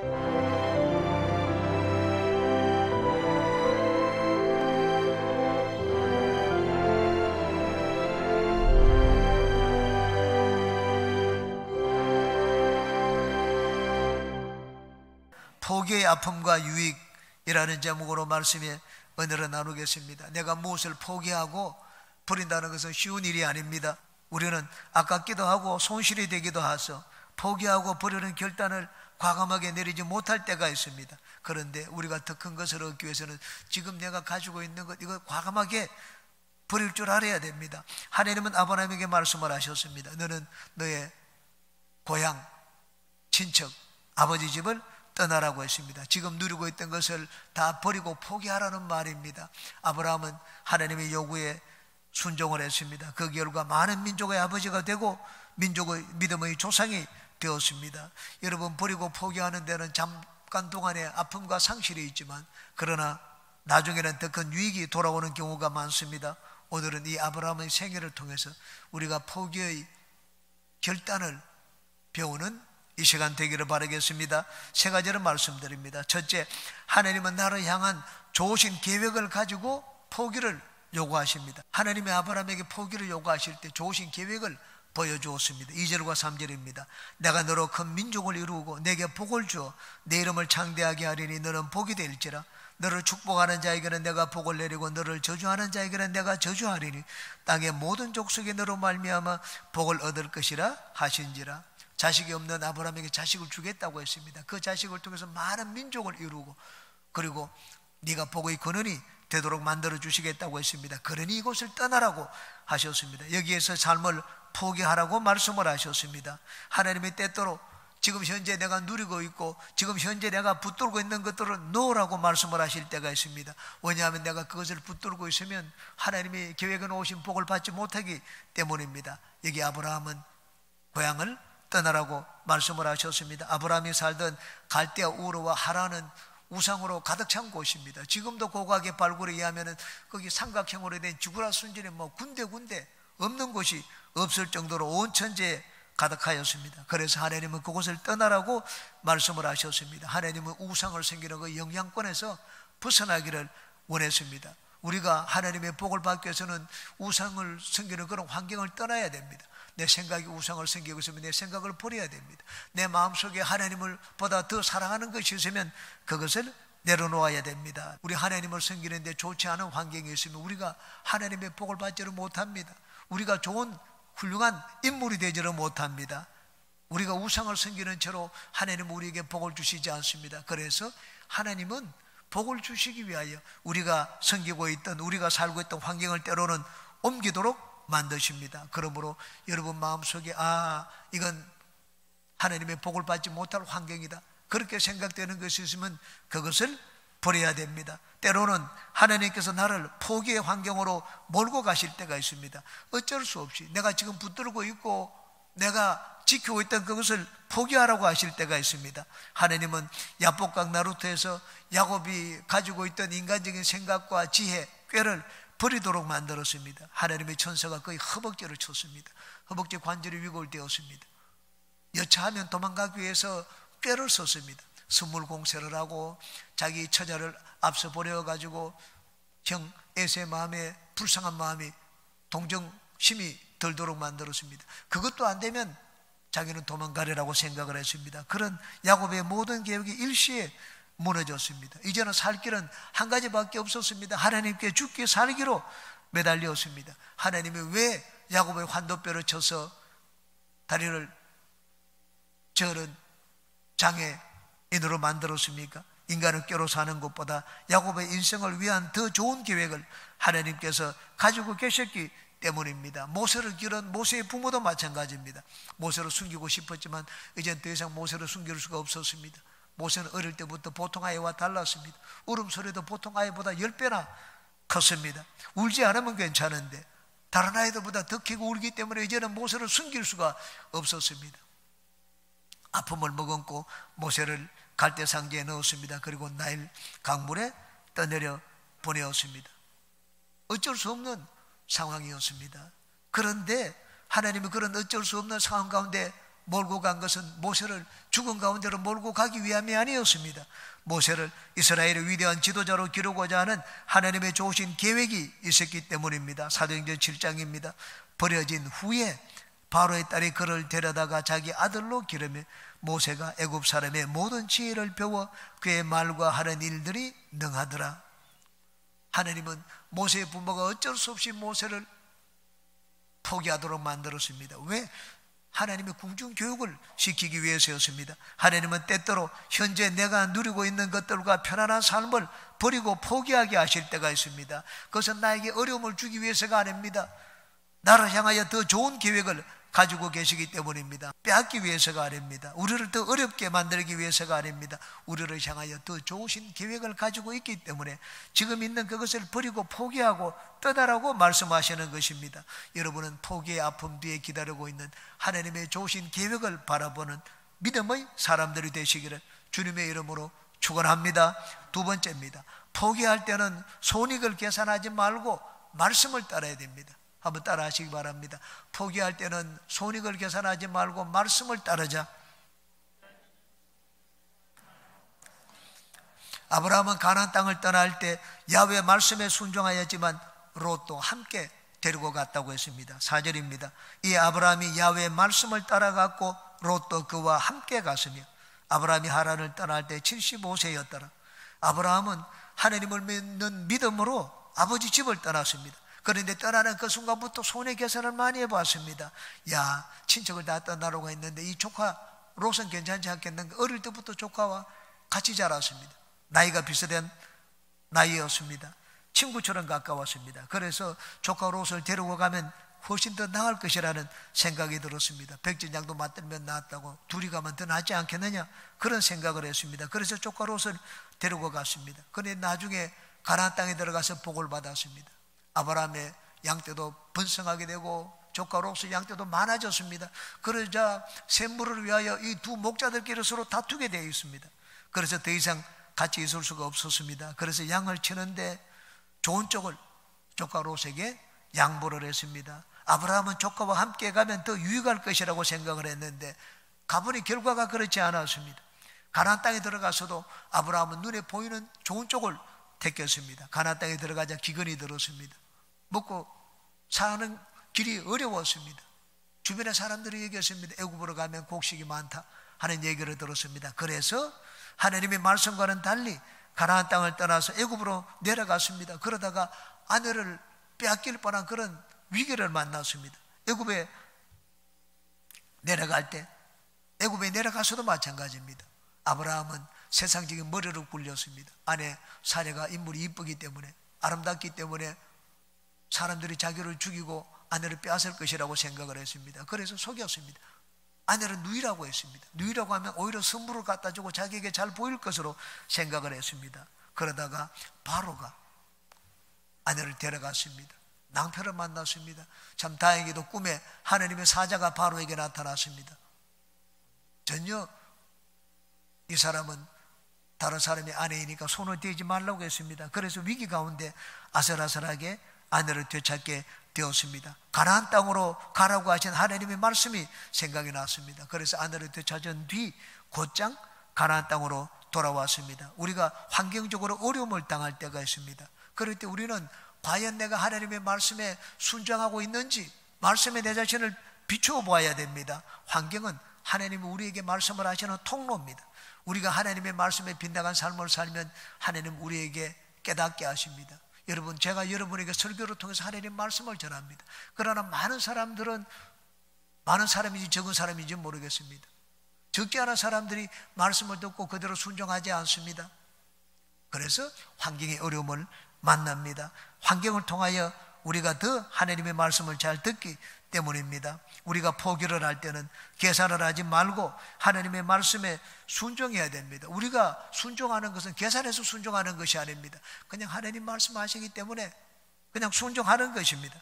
포기의 아픔과 유익이라는 제목으로 말씀에 은혜를 나누겠습니다. 내가 무엇을 포기하고 버린다는 것은 쉬운 일이 아닙니다. 우리는 아깝기도 하고 손실이 되기도 해서 포기하고 버리는 결단을 과감하게 내리지 못할 때가 있습니다. 그런데 우리가 더 큰 것을 얻기 위해서는 지금 내가 가지고 있는 것, 이거 과감하게 버릴 줄 알아야 됩니다. 하나님은 아브라함에게 말씀을 하셨습니다. 너는 너의 고향, 친척, 아버지 집을 떠나라고 했습니다. 지금 누리고 있던 것을 다 버리고 포기하라는 말입니다. 아브라함은 하나님의 요구에 순종을 했습니다. 그 결과 많은 민족의 아버지가 되고 민족의 믿음의 조상이 되었습니다. 여러분 버리고 포기하는 데는 잠깐 동안의 아픔과 상실이 있지만 그러나 나중에는 더 큰 유익이 돌아오는 경우가 많습니다. 오늘은 이 아브라함의 생애를 통해서 우리가 포기의 결단을 배우는 이 시간 되기를 바라겠습니다. 세 가지를 말씀드립니다. 첫째, 하나님은 나를 향한 좋으신 계획을 가지고 포기를 요구하십니다. 하나님이 아브라함에게 포기를 요구하실 때 좋으신 계획을 보여주었습니다. 2절과 3절입니다. 내가 너로 큰 민족을 이루고 내게 복을 주어 내 이름을 창대하게 하리니 너는 복이 될지라 너를 축복하는 자에게는 내가 복을 내리고 너를 저주하는 자에게는 내가 저주하리니 땅의 모든 족속이 너로 말미암아 복을 얻을 것이라 하신지라 자식이 없는 아브라함에게 자식을 주겠다고 했습니다. 그 자식을 통해서 많은 민족을 이루고 그리고 네가 복의 근원이 되도록 만들어 주시겠다고 했습니다. 그러니 이곳을 떠나라고 하셨습니다. 여기에서 삶을 포기하라고 말씀을 하셨습니다. 하나님이 때때로 지금 현재 내가 누리고 있고 지금 현재 내가 붙들고 있는 것들을 놓으라고 말씀을 하실 때가 있습니다. 왜냐하면 내가 그것을 붙들고 있으면 하나님이 계획에 놓으신 복을 받지 못하기 때문입니다. 여기 아브라함은 고향을 떠나라고 말씀을 하셨습니다. 아브라함이 살던 갈대아 우르와 하라는 우상으로 가득 찬 곳입니다. 지금도 고각의 발굴에 의하면 거기 삼각형으로 된 주구라 순진에 뭐 군데군데 없는 곳이 없을 정도로 온 천지에 가득하였습니다. 그래서 하나님은 그곳을 떠나라고 말씀을 하셨습니다. 하나님은 우상을 생기는 그 영향권에서 벗어나기를 원했습니다. 우리가 하나님의 복을 받기 위해서는 우상을 섬기는 그런 환경을 떠나야 됩니다. 내 생각이 우상을 생기고 있으면 내 생각을 버려야 됩니다. 내 마음속에 하나님을 보다 더 사랑하는 것이 있으면 그것을 내려놓아야 됩니다. 우리 하나님을 섬기는데 좋지 않은 환경이 있으면 우리가 하나님의 복을 받지를 못합니다. 우리가 좋은 훌륭한 인물이 되지를 못합니다. 우리가 우상을 섬기는 채로 하나님은 우리에게 복을 주시지 않습니다. 그래서 하나님은 복을 주시기 위하여 우리가 섬기고 있던 우리가 살고 있던 환경을 때로는 옮기도록 만드십니다. 그러므로 여러분 마음속에 아 이건 하나님의 복을 받지 못할 환경이다. 그렇게 생각되는 것이 있으면 그것을 버려야 됩니다. 때로는 하나님께서 나를 포기의 환경으로 몰고 가실 때가 있습니다. 어쩔 수 없이 내가 지금 붙들고 있고 내가 지키고 있던 그것을 포기하라고 하실 때가 있습니다. 하나님은 야복강 나루트에서 야곱이 가지고 있던 인간적인 생각과 지혜, 꾀를 버리도록 만들었습니다. 하나님의 천사가 거의 허벅지를 쳤습니다. 허벅지 관절이 위골되었습니다. 여차하면 도망가기 위해서 꾀를 썼습니다. 스물 공세를 하고 자기 처자를 앞서 버려가지고 형 에세 마음에 불쌍한 마음이 동정심이 들도록 만들었습니다. 그것도 안 되면 자기는 도망가리라고 생각을 했습니다. 그런 야곱의 모든 계획이 일시에 무너졌습니다. 이제는 살 길은 한 가지밖에 없었습니다. 하나님께 죽기 살기로 매달렸습니다. 하나님이 왜 야곱의 환도뼈를 쳐서 다리를 저른 장애인으로 만들었습니까? 인간을 껴로 사는 것보다 야곱의 인생을 위한 더 좋은 계획을 하나님께서 가지고 계셨기 때문입니다. 모세를 기른 모세의 부모도 마찬가지입니다. 모세를 숨기고 싶었지만 이젠 더 이상 모세를 숨길 수가 없었습니다. 모세는 어릴 때부터 보통 아이와 달랐습니다. 울음소리도 보통 아이보다 10배나 컸습니다. 울지 않으면 괜찮은데 다른 아이들보다 더 크고 울기 때문에 이제는 모세를 숨길 수가 없었습니다. 아픔을 머금고 모세를 갈대 상자에 넣었습니다. 그리고 나일 강물에 떠내려 보내었습니다. 어쩔 수 없는 상황이었습니다. 그런데 하나님이 그런 어쩔 수 없는 상황 가운데 몰고 간 것은 모세를 죽은 가운데로 몰고 가기 위함이 아니었습니다. 모세를 이스라엘의 위대한 지도자로 기르고자 하는 하나님의 좋으신 계획이 있었기 때문입니다. 사도행전 7장입니다. 버려진 후에 바로의 딸이 그를 데려다가 자기 아들로 기르며 모세가 애굽 사람의 모든 지혜를 배워 그의 말과 하는 일들이 능하더라. 하나님은 모세의 부모가 어쩔 수 없이 모세를 포기하도록 만들었습니다. 왜? 하나님의 궁중 교육을 시키기 위해서였습니다. 하나님은 때때로 현재 내가 누리고 있는 것들과 편안한 삶을 버리고 포기하게 하실 때가 있습니다. 그것은 나에게 어려움을 주기 위해서가 아닙니다. 나를 향하여 더 좋은 계획을 가지고 계시기 때문입니다. 빼앗기 위해서가 아닙니다. 우리를 더 어렵게 만들기 위해서가 아닙니다. 우리를 향하여 더 좋으신 계획을 가지고 있기 때문에 지금 있는 그것을 버리고 포기하고 떠나라고 말씀하시는 것입니다. 여러분은 포기의 아픔 뒤에 기다리고 있는 하나님의 좋으신 계획을 바라보는 믿음의 사람들이 되시기를 주님의 이름으로 축원합니다. 두 번째입니다. 포기할 때는 손익을 계산하지 말고 말씀을 따라야 됩니다. 한번 따라 하시기 바랍니다. 포기할 때는 손익을 계산하지 말고 말씀을 따르자. 아브라함은 가나안 땅을 떠날 때 야훼 말씀에 순종하였지만 롯도 함께 데리고 갔다고 했습니다. 4절입니다. 이 아브라함이 야훼 말씀을 따라갔고 롯도 그와 함께 갔으며 아브라함이 하란을 떠날 때 75세였더라. 아브라함은 하나님을 믿는 믿음으로 아버지 집을 떠났습니다. 그런데 떠나는 그 순간부터 손해 계산을 많이 해봤습니다. 야, 친척을 다 떠나려고 했는데 이 조카 롯은 괜찮지 않겠는가? 어릴 때부터 조카와 같이 자랐습니다. 나이가 비슷한 나이였습니다. 친구처럼 가까웠습니다. 그래서 조카 롯을 데리고 가면 훨씬 더 나을 것이라는 생각이 들었습니다. 백진장도 맞들면 낫다고 둘이 가면 더 낫지 않겠느냐 그런 생각을 했습니다. 그래서 조카 롯을 데리고 갔습니다. 그런데 나중에 가나안 땅에 들어가서 복을 받았습니다. 아브라함의 양떼도 번성하게 되고 조카로서 양떼도 많아졌습니다. 그러자 샘물을 위하여 이 두 목자들끼리 서로 다투게 되어 있습니다. 그래서 더 이상 같이 있을 수가 없었습니다. 그래서 양을 치는데 좋은 쪽을 조카 롯에게 양보를 했습니다. 아브라함은 조카와 함께 가면 더 유익할 것이라고 생각을 했는데 가보니 결과가 그렇지 않았습니다. 가나안 땅에 들어가서도 아브라함은 눈에 보이는 좋은 쪽을 택했습니다. 가나안 땅에 들어가자 기근이 들었습니다. 먹고 사는 길이 어려웠습니다. 주변의 사람들이 얘기했습니다. 애굽으로 가면 곡식이 많다 하는 얘기를 들었습니다. 그래서 하나님의 말씀과는 달리 가나안 땅을 떠나서 애굽으로 내려갔습니다. 그러다가 아내를 빼앗길 뻔한 그런 위기를 만났습니다. 애굽에 내려갈 때 애굽에 내려가서도 마찬가지입니다. 아브라함은 세상적인 머리를 굴렸습니다. 아내 사례가 인물이 이쁘기 때문에 아름답기 때문에 사람들이 자기를 죽이고 아내를 빼앗을 것이라고 생각을 했습니다. 그래서 속였습니다. 아내를 누이라고 했습니다. 누이라고 하면 오히려 선물을 갖다 주고 자기에게 잘 보일 것으로 생각을 했습니다. 그러다가 바로가 아내를 데려갔습니다. 낭패를 만났습니다. 참 다행히도 꿈에 하나님의 사자가 바로에게 나타났습니다. 전혀 이 사람은 다른 사람의 아내이니까 손을 대지 말라고 했습니다. 그래서 위기 가운데 아슬아슬하게 아내를 되찾게 되었습니다. 가나안 땅으로 가라고 하신 하나님의 말씀이 생각이 났습니다. 그래서 아내를 되찾은 뒤 곧장 가나안 땅으로 돌아왔습니다. 우리가 환경적으로 어려움을 당할 때가 있습니다. 그럴 때 우리는 과연 내가 하나님의 말씀에 순종하고 있는지 말씀에 내 자신을 비추어 보아야 됩니다. 환경은 하나님이 우리에게 말씀을 하시는 통로입니다. 우리가 하나님의 말씀에 빗나간 삶을 살면 하나님 우리에게 깨닫게 하십니다. 여러분, 제가 여러분에게 설교를 통해서 하나님 말씀을 전합니다. 그러나 많은 사람들은 많은 사람인지 적은 사람인지 모르겠습니다. 적지 않은 사람들이 말씀을 듣고 그대로 순종하지 않습니다. 그래서 환경의 어려움을 만납니다. 환경을 통하여 우리가 더 하나님의 말씀을 잘 듣기 때문입니다. 우리가 포기를 할 때는 계산을 하지 말고 하나님의 말씀에 순종해야 됩니다. 우리가 순종하는 것은 계산해서 순종하는 것이 아닙니다. 그냥 하나님 말씀하시기 때문에 그냥 순종하는 것입니다.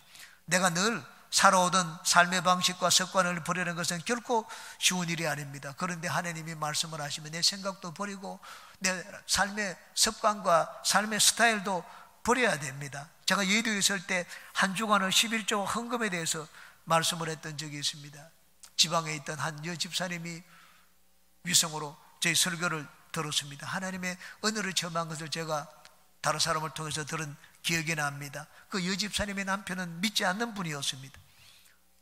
내가 늘 살아오던 삶의 방식과 습관을 버리는 것은 결코 쉬운 일이 아닙니다. 그런데 하나님이 말씀을 하시면 내 생각도 버리고 내 삶의 습관과 삶의 스타일도 버려야 됩니다. 제가 예도에 있을 때 한 주간을 11조 헌금에 대해서 말씀을 했던 적이 있습니다. 지방에 있던 한 여 집사님이 위성으로 저희 설교를 들었습니다. 하나님의 은혜를 체험한 것을 제가 다른 사람을 통해서 들은 기억이 납니다. 그 여집사님의 남편은 믿지 않는 분이었습니다.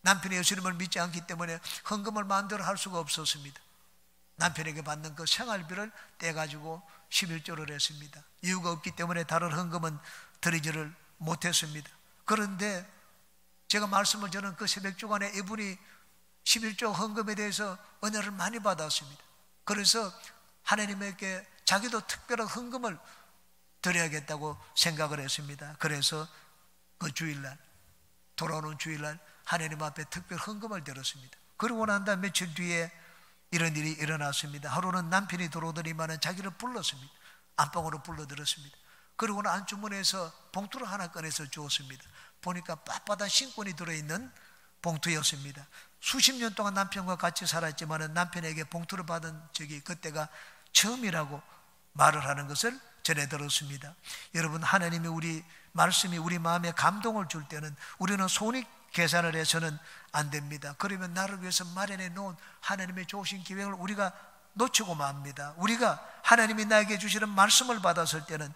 남편이 예수님을 믿지 않기 때문에 헌금을 마음대로 할 수가 없었습니다. 남편에게 받는 그 생활비를 떼가지고 11조를 했습니다. 이유가 없기 때문에 다른 헌금은 드리지를 못했습니다. 그런데 제가 말씀을 저는 그 새벽 주간에 이분이 11조 헌금에 대해서 은혜를 많이 받았습니다. 그래서 하나님에게 자기도 특별한 헌금을 드려야겠다고 생각을 했습니다. 그래서 그 주일날, 돌아오는 주일날 하나님 앞에 특별 헌금을 드렸습니다. 그러고 난 다음 며칠 뒤에 이런 일이 일어났습니다. 하루는 남편이 들어오더니만은 자기를 불렀습니다. 안방으로 불러들었습니다. 그러고는 안주문에서 봉투를 하나 꺼내서 주었습니다. 보니까 빳빳한 신권이 들어있는 봉투였습니다. 수십 년 동안 남편과 같이 살았지만 남편에게 봉투를 받은 적이 그때가 처음이라고 말을 하는 것을 전해 들었습니다. 여러분, 하나님이 우리 말씀이 우리 마음에 감동을 줄 때는 우리는 손익 계산을 해서는 안 됩니다. 그러면 나를 위해서 마련해 놓은 하나님의 좋으신 기획을 우리가 놓치고 맙니다. 우리가 하나님이 나에게 주시는 말씀을 받았을 때는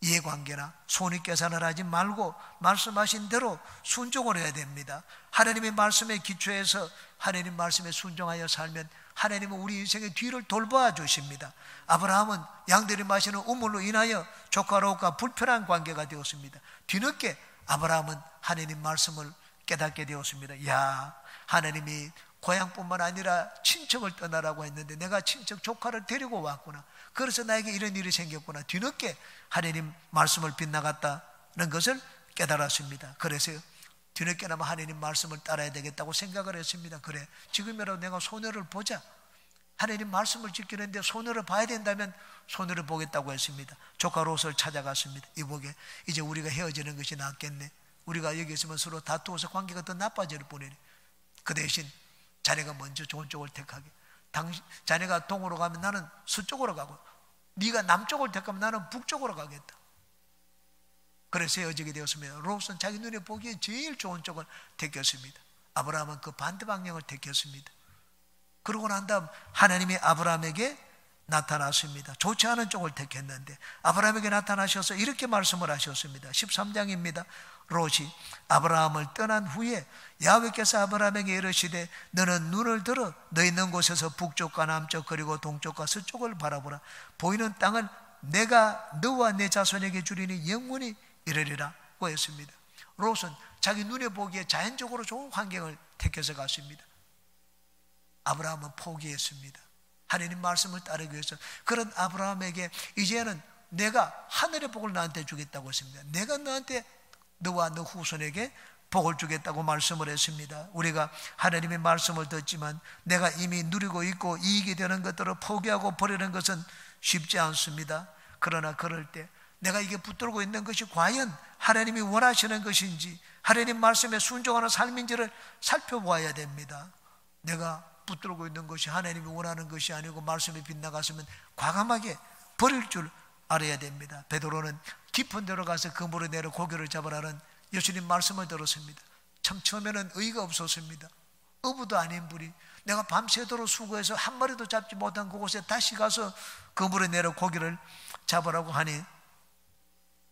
이해관계나 손익 계산을 하지 말고 말씀하신 대로 순종을 해야 됩니다. 하나님의 말씀에 기초해서 하나님 말씀에 순종하여 살면 하나님은 우리 인생의 뒤를 돌봐 주십니다. 아브라함은 양들이 마시는 우물로 인하여 조카로가 불편한 관계가 되었습니다. 뒤늦게 아브라함은 하나님 말씀을 깨닫게 되었습니다. 야, 하나님이 고향뿐만 아니라 친척을 떠나라고 했는데 내가 친척 조카를 데리고 왔구나. 그래서 나에게 이런 일이 생겼구나. 뒤늦게 하나님 말씀을 빗나갔다는 것을 깨달았습니다. 그래서 뒤늦게나마 하나님 말씀을 따라야 되겠다고 생각을 했습니다. 그래, 지금이라도 내가 손해를 보자. 하나님 말씀을 지키는데 손해를 봐야 된다면 손해를 보겠다고 했습니다. 조카 롯을 찾아갔습니다. 이보게 이제 우리가 헤어지는 것이 낫겠네. 우리가 여기 있으면 서로 다투어서 관계가 더 나빠질 뿐이네. 그 대신 자네가 먼저 좋은 쪽을 택하게. 당신, 자네가 동으로 가면 나는 서쪽으로 가고, 네가 남쪽을 택하면 나는 북쪽으로 가겠다. 그래서 헤어지게 되었으면 롯은 자기 눈에 보기에 제일 좋은 쪽을 택했습니다. 아브라함은 그 반대 방향을 택했습니다. 그러고 난 다음 하나님이 아브라함에게 나타났습니다. 좋지 않은 쪽을 택했는데 아브라함에게 나타나셔서 이렇게 말씀을 하셨습니다. 13장입니다. 롯이 아브라함을 떠난 후에 야훼께서 아브라함에게 이르시되 너는 눈을 들어 너 있는 곳에서 북쪽과 남쪽 그리고 동쪽과 서쪽을 바라보라. 보이는 땅을 내가 너와 내 자손에게 주리니 영원히 이르리라 고 했습니다. 롯은 자기 눈에 보기에 자연적으로 좋은 환경을 택해서 갔습니다. 아브라함은 포기했습니다. 하나님 말씀을 따르기 위해서 그런 아브라함에게 이제는 내가 하늘의 복을 나한테 주겠다고 했습니다. 내가 너한테 너와 너 후손에게 복을 주겠다고 말씀을 했습니다. 우리가 하나님의 말씀을 듣지만 내가 이미 누리고 있고 이익이 되는 것들을 포기하고 버리는 것은 쉽지 않습니다. 그러나 그럴 때 내가 이게 붙들고 있는 것이 과연 하나님이 원하시는 것인지 하나님 말씀에 순종하는 삶인지를 살펴보아야 됩니다. 내가 붙들고 있는 것이 하나님이 원하는 것이 아니고 말씀에 빗나갔으면 과감하게 버릴 줄 알아야 됩니다. 베드로는 깊은 데로 가서 그물을 내려 고기를 잡으라는 예수님 말씀을 들었습니다. 참 처음에는 의의가 없었습니다. 어부도 아닌 분이 내가 밤새도록 수고해서 한 마리도 잡지 못한 그곳에 다시 가서 그물에 내려 고기를 잡으라고 하니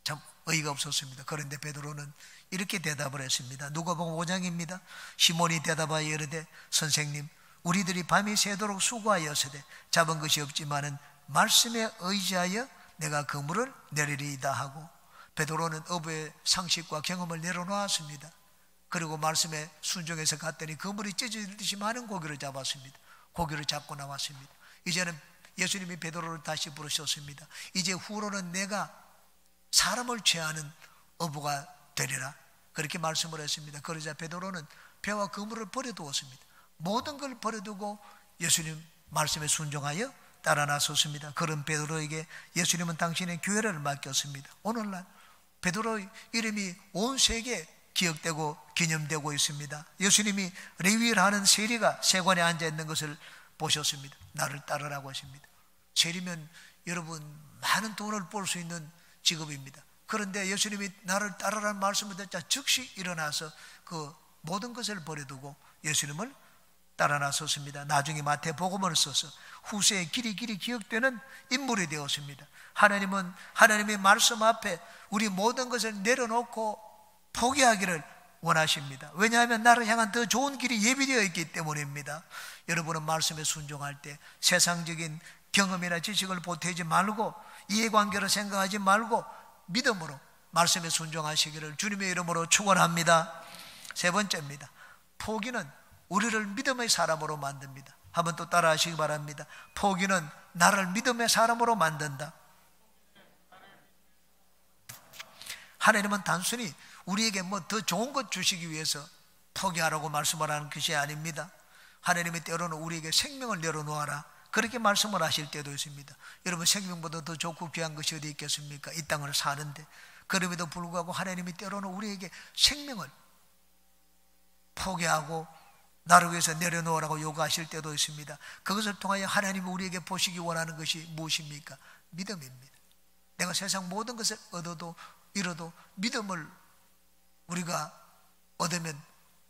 참 의의가 없었습니다. 그런데 베드로는 이렇게 대답을 했습니다. 누가복음 5장입니다. 시몬이 대답하여 이르되 선생님 우리들이 밤이 새도록 수고하였으되 잡은 것이 없지만은 말씀에 의지하여 내가 그물을 내리리이다 하고 베드로는 어부의 상식과 경험을 내려놓았습니다. 그리고 말씀에 순종해서 갔더니 그물이 찢어지듯이 많은 고기를 잡았습니다. 고기를 잡고 나왔습니다. 이제는 예수님이 베드로를 다시 부르셨습니다. 이제 후로는 내가 사람을 취하는 어부가 되리라. 그렇게 말씀을 했습니다. 그러자 베드로는 배와 그물을 버려두었습니다. 모든 걸 버려두고 예수님 말씀에 순종하여 따라 나섰습니다. 그런 베드로에게 예수님은 당신의 교회를 맡겼습니다. 오늘날 베드로 이름이 온 세계에 기억되고 기념되고 있습니다. 예수님이 레위라는 세리가 세관에 앉아 있는 것을 보셨습니다. 나를 따르라고 하십니다. 세리면 여러분 많은 돈을 벌 수 있는 직업입니다. 그런데 예수님이 나를 따르라는 말씀을 듣자 즉시 일어나서 그 모든 것을 버려두고 예수님을 따라 나섰습니다. 나중에 마태복음을 써서 후세의 길이 길이 기억되는 인물이 되었습니다. 하나님은 하나님의 말씀 앞에 우리 모든 것을 내려놓고 포기하기를 원하십니다. 왜냐하면 나를 향한 더 좋은 길이 예비되어 있기 때문입니다. 여러분은 말씀에 순종할 때 세상적인 경험이나 지식을 보태지 말고 이해관계를 생각하지 말고 믿음으로 말씀에 순종하시기를 주님의 이름으로 축원합니다. 세 번째입니다. 포기는 우리를 믿음의 사람으로 만듭니다. 한번 또 따라 하시기 바랍니다. 포기는 나를 믿음의 사람으로 만든다. 하나님은 단순히 우리에게 뭐 더 좋은 것 주시기 위해서 포기하라고 말씀을 하는 것이 아닙니다. 하나님이 때로는 우리에게 생명을 내려놓아라. 그렇게 말씀을 하실 때도 있습니다. 여러분 생명보다 더 좋고 귀한 것이 어디 있겠습니까? 이 땅을 사는데 그럼에도 불구하고 하나님이 때로는 우리에게 생명을 포기하고 나를 위해서 내려놓으라고 요구하실 때도 있습니다. 그것을 통하여 하나님이 우리에게 보시기 원하는 것이 무엇입니까? 믿음입니다. 내가 세상 모든 것을 얻어도 잃어도 믿음을 우리가 얻으면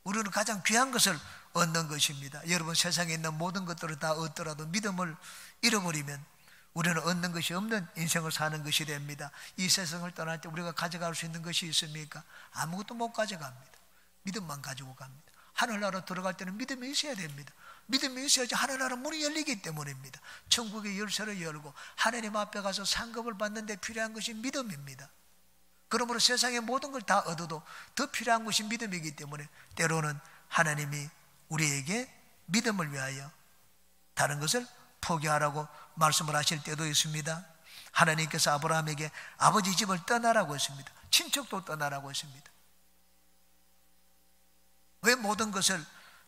우리는 가장 귀한 것을 얻는 것입니다. 여러분 세상에 있는 모든 것들을 다 얻더라도 믿음을 잃어버리면 우리는 얻는 것이 없는 인생을 사는 것이 됩니다. 이 세상을 떠날 때 우리가 가져갈 수 있는 것이 있습니까? 아무것도 못 가져갑니다. 믿음만 가지고 갑니다. 하늘나라 들어갈 때는 믿음이 있어야 됩니다. 믿음이 있어야지 하늘나라 문이 열리기 때문입니다. 천국의 열쇠를 열고 하나님 앞에 가서 상급을 받는데 필요한 것이 믿음입니다. 그러므로 세상의 모든 걸 다 얻어도 더 필요한 것이 믿음이기 때문에 때로는 하나님이 우리에게 믿음을 위하여 다른 것을 포기하라고 말씀을 하실 때도 있습니다. 하나님께서 아브라함에게 아버지 집을 떠나라고 했습니다. 친척도 떠나라고 했습니다. 왜 모든 것을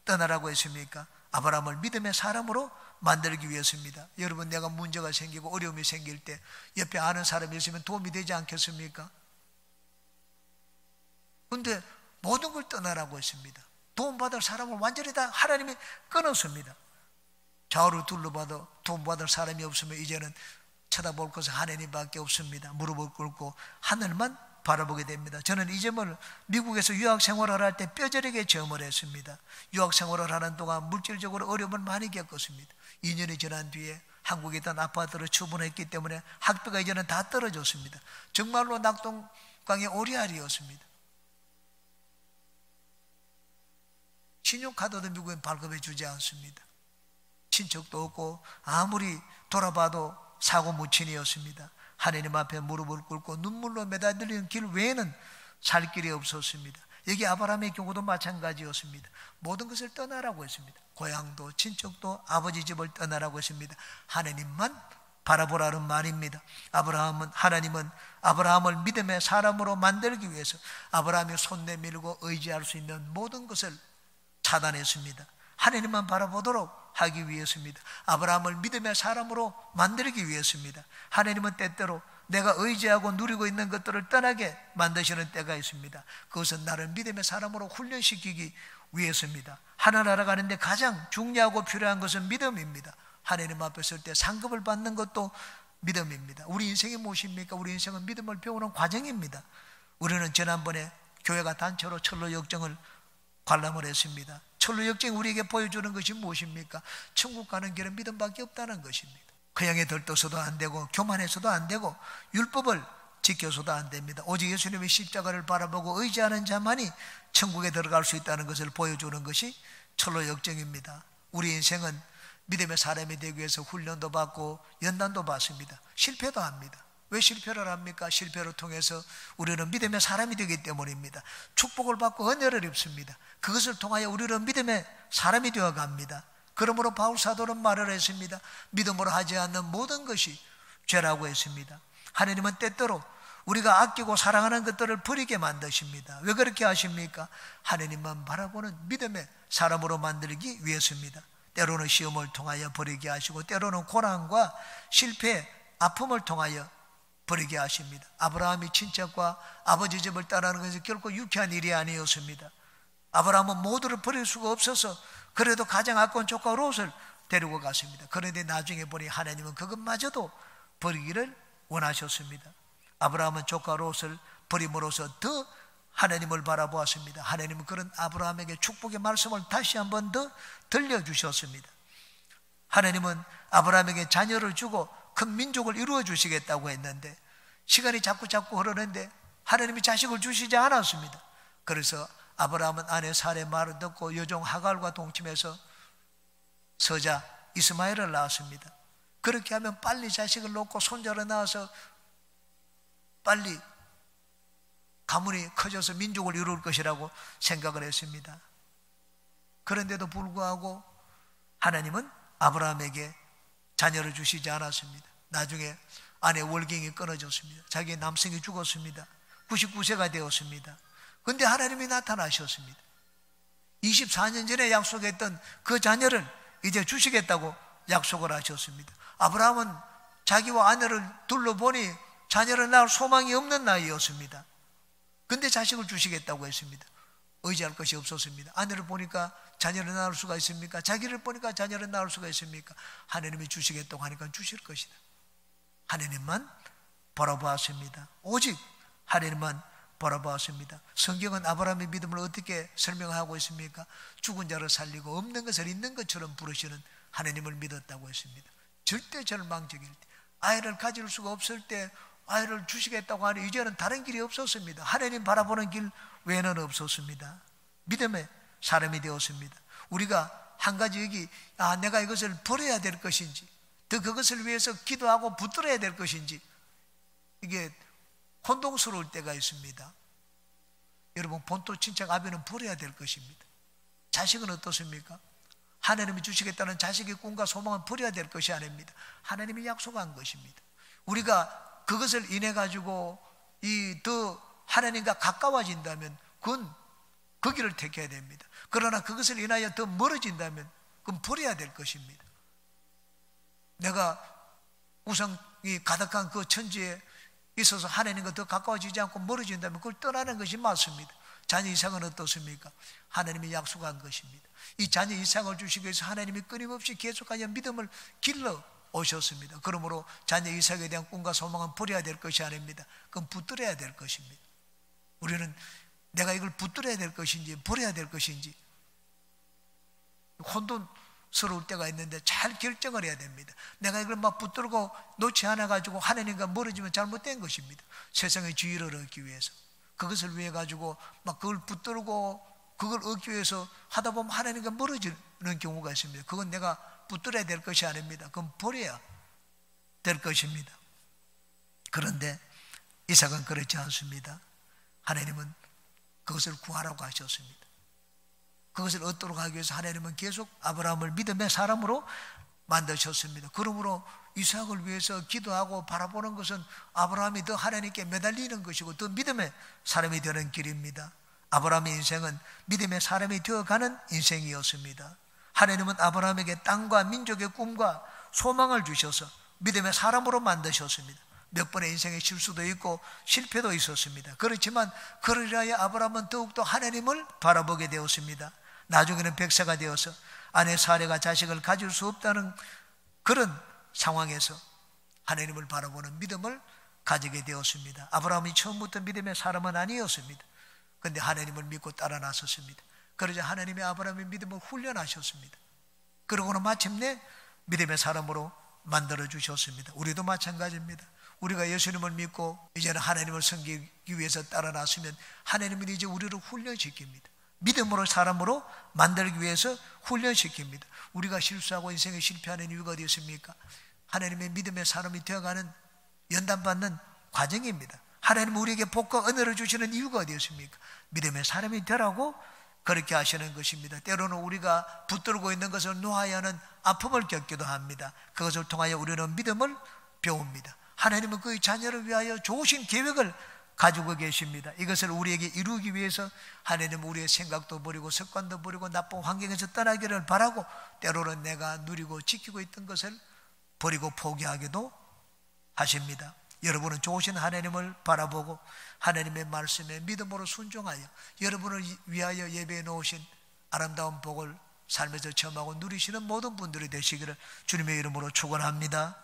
떠나라고 했습니까? 아브라함을 믿음의 사람으로 만들기 위해서입니다. 여러분, 내가 문제가 생기고 어려움이 생길 때 옆에 아는 사람이 있으면 도움이 되지 않겠습니까? 근데 모든 걸 떠나라고 했습니다. 도움받을 사람을 완전히 다 하나님이 끊었습니다. 좌우를 둘러봐도 도움받을 사람이 없으면 이제는 쳐다볼 것은 하나님밖에 없습니다. 무릎을 꿇고 하늘만 바라보게 됩니다. 저는 이 점을 미국에서 유학 생활을 할 때 뼈저리게 점을 했습니다. 유학 생활을 하는 동안 물질적으로 어려움을 많이 겪었습니다. 2년이 지난 뒤에 한국에 있던 아파트를 추분했기 때문에 학비가 이제는 다 떨어졌습니다. 정말로 낙동강의 오리알이었습니다. 신용카드도 미국엔 발급해 주지 않습니다. 친척도 없고 아무리 돌아봐도 사고 무친이었습니다. 하나님 앞에 무릎을 꿇고 눈물로 매달리는 길 외에는 살 길이 없었습니다. 여기 아브라함의 경우도 마찬가지였습니다. 모든 것을 떠나라고 했습니다. 고향도 친척도 아버지 집을 떠나라고 했습니다. 하나님만 바라보라는 말입니다. 아브라함은 하나님은 아브라함을 믿음의 사람으로 만들기 위해서 아브라함이 손 내밀고 의지할 수 있는 모든 것을 차단했습니다. 하나님만 바라보도록 하기 위해서입니다. 아브라함을 믿음의 사람으로 만들기 위해서입니다. 하나님은 때때로 내가 의지하고 누리고 있는 것들을 떠나게 만드시는 때가 있습니다. 그것은 나를 믿음의 사람으로 훈련시키기 위해서입니다. 하늘 알아가는데 가장 중요하고 필요한 것은 믿음입니다. 하나님 앞에 설 때 상급을 받는 것도 믿음입니다. 우리 인생이 무엇입니까? 우리 인생은 믿음을 배우는 과정입니다. 우리는 지난번에 교회가 단체로 철로 역정을 관람을 했습니다. 철로 역정이 우리에게 보여주는 것이 무엇입니까? 천국 가는 길은 믿음밖에 없다는 것입니다. 그냥에 들떠서도 안 되고 교만해서도 안 되고 율법을 지켜서도 안 됩니다. 오직 예수님의 십자가를 바라보고 의지하는 자만이 천국에 들어갈 수 있다는 것을 보여주는 것이 철로 역정입니다. 우리 인생은 믿음의 사람이 되기 위해서 훈련도 받고 연단도 받습니다. 실패도 합니다. 왜 실패를 합니까? 실패를 통해서 우리는 믿음의 사람이 되기 때문입니다. 축복을 받고 은혜를 입습니다. 그것을 통하여 우리는 믿음의 사람이 되어 갑니다. 그러므로 바울 사도는 말을 했습니다. 믿음으로 하지 않는 모든 것이 죄라고 했습니다. 하나님은 때때로 우리가 아끼고 사랑하는 것들을 버리게 만드십니다. 왜 그렇게 하십니까? 하나님만 바라보는 믿음의 사람으로 만들기 위해서입니다. 때로는 시험을 통하여 버리게 하시고 때로는 고난과 실패, 아픔을 통하여 버리게 하십니다. 아브라함이 친척과 아버지 집을 따라하는 것은 결코 유쾌한 일이 아니었습니다. 아브라함은 모두를 버릴 수가 없어서 그래도 가장 아까운 조카 롯을 데리고 갔습니다. 그런데 나중에 보니 하나님은 그것마저도 버리기를 원하셨습니다. 아브라함은 조카 롯을 버림으로써 더 하나님을 바라보았습니다. 하나님은 그런 아브라함에게 축복의 말씀을 다시 한 번 더 들려주셨습니다. 하나님은 아브라함에게 자녀를 주고 큰 민족을 이루어 주시겠다고 했는데 시간이 자꾸 자꾸 흐르는데 하나님이 자식을 주시지 않았습니다. 그래서 아브라함은 아내 사례 말을 듣고 여종 하갈과 동침해서 서자 이스마엘을 낳았습니다. 그렇게 하면 빨리 자식을 놓고 손자를 낳아서 빨리 가문이 커져서 민족을 이룰 것이라고 생각을 했습니다. 그런데도 불구하고 하나님은 아브라함에게 자녀를 주시지 않았습니다. 나중에 아내 월경이 끊어졌습니다. 자기의 남성이 죽었습니다. 99세가 되었습니다. 근데 하나님이 나타나셨습니다. 24년 전에 약속했던 그 자녀를 이제 주시겠다고 약속을 하셨습니다. 아브라함은 자기와 아내를 둘러보니 자녀를 낳을 소망이 없는 나이였습니다. 근데 자식을 주시겠다고 했습니다. 의지할 것이 없었습니다. 아내를 보니까 자녀를 낳을 수가 있습니까? 자기를 보니까 자녀를 낳을 수가 있습니까? 하나님이 주시겠다고 하니까 주실 것이다. 하나님만 바라보았습니다. 오직 하나님만 바라보았습니다. 성경은 아브라함의 믿음을 어떻게 설명하고 있습니까? 죽은 자를 살리고 없는 것을 있는 것처럼 부르시는 하나님을 믿었다고 했습니다. 절대 절망적일 때, 아이를 가질 수가 없을 때 아이를 주시겠다고 하니 이제는 다른 길이 없었습니다. 하나님 바라보는 길 외에는 없었습니다. 믿음의 사람이 되었습니다. 우리가 한 가지 여기 아 내가 이것을 버려야 될 것인지 더 그것을 위해서 기도하고 붙들어야 될 것인지 이게 혼동스러울 때가 있습니다. 여러분 본토 친척 아비는 버려야 될 것입니다. 자식은 어떻습니까? 하나님이 주시겠다는 자식의 꿈과 소망은 버려야 될 것이 아닙니다. 하나님이 약속한 것입니다. 우리가 그것을 인해 가지고 이 더 하나님과 가까워진다면 그건 그 길을 택해야 됩니다. 그러나 그것을 인하여 더 멀어진다면 그건 버려야 될 것입니다. 내가 우상이 가득한 그 천지에 있어서 하나님과 더 가까워지지 않고 멀어진다면 그걸 떠나는 것이 맞습니다. 자녀 이상은 어떻습니까? 하나님이 약속한 것입니다. 이 자녀 이상을 주시기 위해서 하나님이 끊임없이 계속하여 믿음을 길러 오셨습니다. 그러므로 자녀 이삭에 대한 꿈과 소망은 버려야 될 것이 아닙니다. 그건 붙들어야 될 것입니다. 우리는 내가 이걸 붙들어야 될 것인지 버려야 될 것인지 혼돈 스러울 때가 있는데 잘 결정을 해야 됩니다. 내가 이걸 막 붙들고 놓지 않아 가지고 하나님과 멀어지면 잘못된 것입니다. 세상의 주의를 얻기 위해서 그것을 위해 가지고 막 그걸 붙들고 그걸 얻기 위해서 하다 보면 하나님과 멀어지는 경우가 있습니다. 그건 내가 붙들어야 될 것이 아닙니다. 그건 버려야 될 것입니다. 그런데 이삭은 그렇지 않습니다. 하나님은 그것을 구하라고 하셨습니다. 그것을 얻도록 하기 위해서 하나님은 계속 아브라함을 믿음의 사람으로 만드셨습니다. 그러므로 이삭을 위해서 기도하고 바라보는 것은 아브라함이 더 하나님께 매달리는 것이고 더 믿음의 사람이 되는 길입니다. 아브라함의 인생은 믿음의 사람이 되어가는 인생이었습니다. 하나님은 아브라함에게 땅과 민족의 꿈과 소망을 주셔서 믿음의 사람으로 만드셨습니다. 몇 번의 인생의 실수도 있고 실패도 있었습니다. 그렇지만 그러려 아브라함은 더욱더 하나님을 바라보게 되었습니다. 나중에는 백세가 되어서 아내 사례가 자식을 가질 수 없다는 그런 상황에서 하나님을 바라보는 믿음을 가지게 되었습니다. 아브라함이 처음부터 믿음의 사람은 아니었습니다. 그런데 하나님을 믿고 따라 나섰습니다. 그러자 하나님의 아브라함의 믿음을 훈련하셨습니다. 그러고는 마침내 믿음의 사람으로 만들어 주셨습니다. 우리도 마찬가지입니다. 우리가 예수님을 믿고 이제는 하나님을 섬기기 위해서 따라 나서면 하나님은 이제 우리를 훈련시킵니다. 믿음으로 사람으로 만들기 위해서 훈련시킵니다. 우리가 실수하고 인생에 실패하는 이유가 어디였습니까? 하나님의 믿음의 사람이 되어가는 연단받는 과정입니다. 하나님 우리에게 복과 은혜를 주시는 이유가 어디였습니까? 믿음의 사람이 되라고 그렇게 하시는 것입니다. 때로는 우리가 붙들고 있는 것을 놓아야 하는 아픔을 겪기도 합니다. 그것을 통하여 우리는 믿음을 배웁니다. 하나님은 그의 자녀를 위하여 좋으신 계획을 가지고 계십니다. 이것을 우리에게 이루기 위해서 하나님은 우리의 생각도 버리고 습관도 버리고 나쁜 환경에서 떠나기를 바라고 때로는 내가 누리고 지키고 있던 것을 버리고 포기하기도 하십니다. 여러분은 좋으신 하나님을 바라보고 하나님의 말씀에 믿음으로 순종하여 여러분을 위하여 예배해 놓으신 아름다운 복을 삶에서 체험하고 누리시는 모든 분들이 되시기를 주님의 이름으로 축원합니다.